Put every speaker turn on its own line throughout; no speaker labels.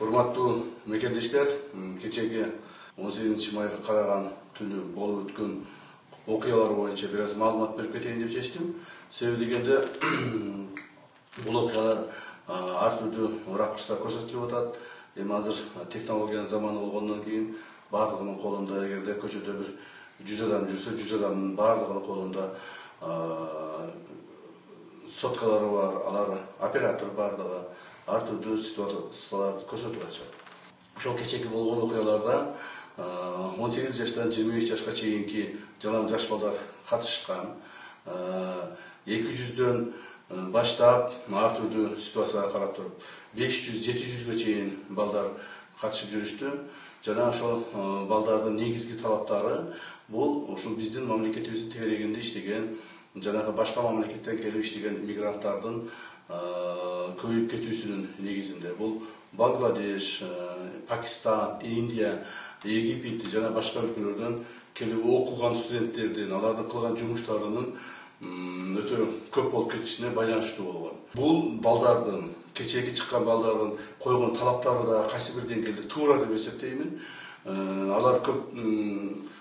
урматтуу мекендештер кечээги он сегизинчи майга караган түнү болуп өткөн окуялар боюнча бир аз маалымат берип кетейин деп чечтим. Себеби дегенде бул окуялар ар түрдүү ракурста көрсөтүлүп атат. Эми азыр технологиянын заманы болгондон кийин баардыгынын колунда эгерде көчөдө бир жүз адам жүрсө жүз адамдын баардыгынын колунда соткалары бар алар оператор баардыгы. Ар түрдүү ситуацияларды көрсөтүп атышат ошол кечээки болгон окуяларда он сегиз жаштан жыйырма беш жашка чейинки жалаң жаш балдар катышкан эки жүздөн баштап ар түрдүү ситуацияга карап туруп беш жүз жети жүзгө чейин балдар катышып жүрүштү жана ошол балдардын негизги талаптары бул ушул биздин мамлекетибиздин тегерегинде иштеген жанагы башка мамлекеттен келип иштеген мигранттардын көбөйүп кетүүсүнүн негизинде. Бул бангладеш пакистан индия египет жана башка өлкөлөрдөн келип окуган студенттердин алардын кылган жумуштарынын өтө көп болуп кетишине байланыштуу болгон. Бул балдардын кечээки чыккан балдардын койгон талаптары да кайсы бир деңгээлде туура деп эсептеймин. Алар көп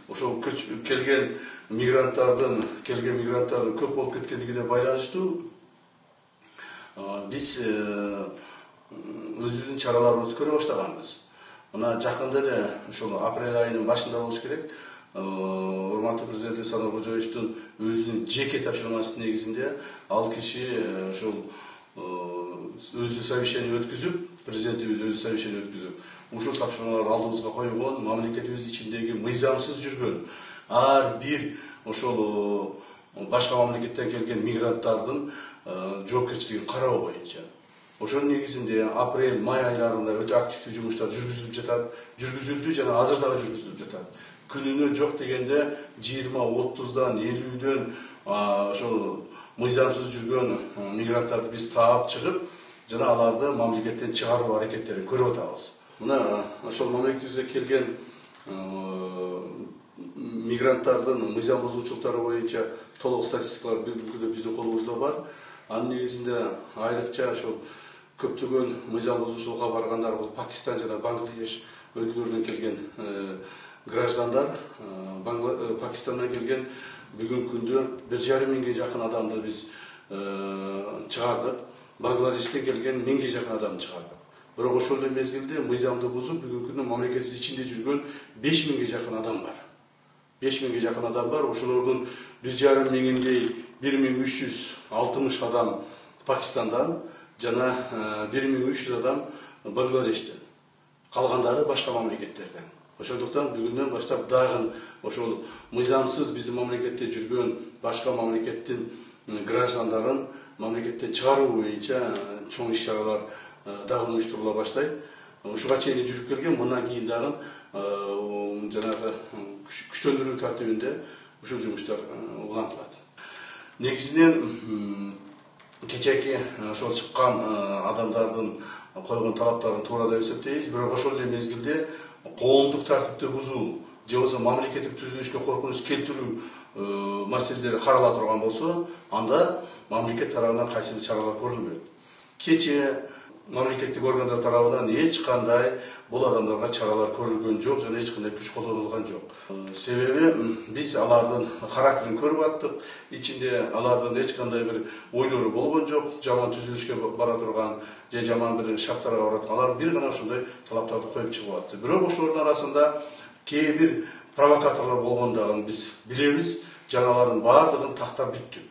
ошол келген мигранттардын келген мигранттардын көп болуп кеткендигине байланыштуу биз өзүбүздүн чараларыбызды көрө баштаганбыз мына жакында эле ушул апрель айынын башында болуш керек урматтуу президентибиз садыр кожоевичтин өзүнүн жеке тапшырмасы негизинде ал киши ушул өзү совещание өткүзүп президентибиз өзү совещание өткүзүп ушул тапшырмаларды алдыбызга койгон мамлекетибиздин ичиндеги мыйзамсыз жүргөн ар бир ошол башка мамлекеттен келген мигранттардын жоопкерчилигин кароо боюнча ошонун негизинде апрель май айларында өтө активдүү жумуштар жүргүзүлүп жатат жүргүзүлдү жана азыр дагы жүргүзүлүп жатат күнүнө жок дегенде жыйырма отуздан элүүдөн ошол мыйзамсыз жүргөн мигранттарды биз таап чыгып жана аларды мамлекеттен чыгаруу аракеттерин көрүп атабыз мына ошол мамлекетибизге келген мигранттардын мыйзам бузуучулуктары боюнча толук статистикалар бүгүнкү күндө биздин колубузда бар анын негизинде айрыкча ошол көптөгөн мыйзам бузуучулукка баргандар бул пакистан жана бангладеш өлкөлөрүнөн келген граждандар пакистандан келген. Бүгүнкү күндө бир жарым миңге жакын адамды биз чыгардык. Бангладештен келген миңге жакын адамды чыгардык. Бирок ошол эле мезгилде мыйзамды бузуп бүгүнкү күндө мамлекетибиздин ичинде жүргөн беш миңге жакын адам бар. Беш миңге жакын адам бар. Ошолордун бир жарым миңиндей бир миң үч жүз алтымыш адам пакистандан жана бир миң үч жүз адам бангладештен калгандары башка мамлекеттерден ошондуктан бүгүндөн баштап дагы ошол мыйзамсыз биздин мамлекетте жүргөн башка мамлекеттин граждандарын мамлекеттен чыгаруу боюнча чоң иш чаралар дагы уюштурула баштайт ушуга чейин жүрүп келген мындан кийин дагы жанагы күчтөндүрүү тартибинде ушул жумуштар улантылат негизинен кечээки ошол чыккан адамдардын койгон талаптарын туура деп эсептейбиз бирок ошол эле мезгилде коомдук тартипти бузуу же болбосо мамлекеттик түзүлүшкө коркунуч келтирүү маселелери карала турган болсо анда мамлекет тарабынан кайсы бир чаралар көрүлбөйт мамлекеттик органдар тарабынан бул адамдарга чаралар көрүлгөн жок жана эч кандай күч колдонулган жок себеби биз алардын характерин көрүп аттык ичинде алардын эч кандай бир ойлору болгон жок жаман түзүлүшкө бара турган же жаман бир шарттарга бара турган алар бир гана ушундай талаптарды коюп чыгып атты. Бирок ошолордун арасында кээ бир провокаторлор болгондугун биз билебиз. Жана алардын баардыгын тактап бүттүк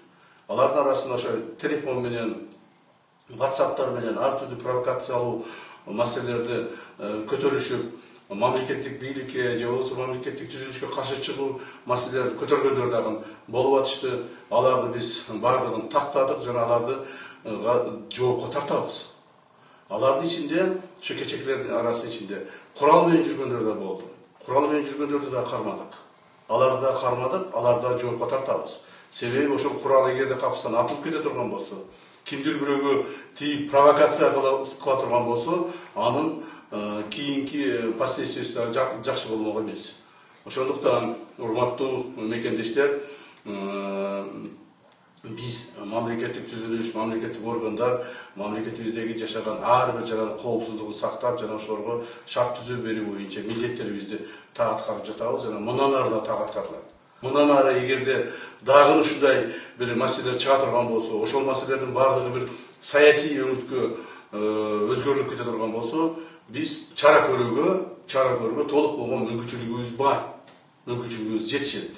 алардын арасында ошо телефон менен ватсаптар менен ар түрдүү провокациялуу маселелерди көтөрүшүп мамлекеттик бийликке же болбосо мамлекеттик түзүлүшкө каршы чыгуу маселелерин көтөргөндөр дагы болуп атышты. Аларды биз баардыгын тактадык жана аларды жоопко тартабыз алардын ичинде ошо кечээкилердин арасынын ичинде курал менен жүргөндөр да болду курал менен жүргөндөрдү да кармадык аларды да кармадык аларды да жоопко тартабыз. Себеби ошол курал эгерде капыстан атылып кете турган болсо кимдир бирөөгө тиіп провокация кыла турган болсо анын кийинки последствиясы дагы жакшы болмок эмес ошондуктан урматтуу мекендештер биз мамлекеттик түзүлүш мамлекеттик органдар мамлекетибиздеги жашаган ар бир жанагы коопсуздугун сактап жана ошолорго шарт түзүү берүү боюнча милдеттерибизди так аткарып жатабыз жана мындан ары да так аткарылат мындан ары эгерде дагы ушундай бир маселелер чыга турган болсо ошол маселелердин баардыгы бир саясий өңүткө өзгөрүлүп кете турган болсо биз чара көрүүгө чара көрүүгө толук болгон мүмкүнчүлүгүбүз бар мүмкүнчүлүгүбүз жетишет